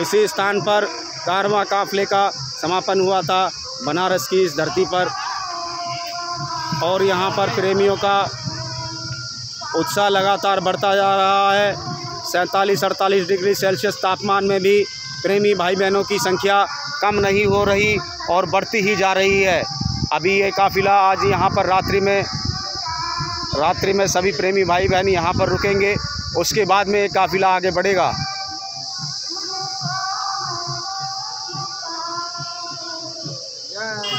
इसी स्थान पर कारवा काफले का समापन हुआ था। बनारस की इस धरती पर। और यहाँ पर प्रेमियों का उत्साह लगातार बढ़ता जा रहा है। सैंतालीस, अड़तालीस डिग्री सेल्सियस तापमान में भी प्रेमी भाई बहनों की संख्या कम नहीं हो रही और बढ़ती ही जा रही है। अभी ये काफ़िला आज यहाँ पर रात्रि में रात्रि में सभी प्रेमी भाई बहन यहाँ पर रुकेंगे। उसके बाद में ये काफ़िला आगे बढ़ेगा। Bye.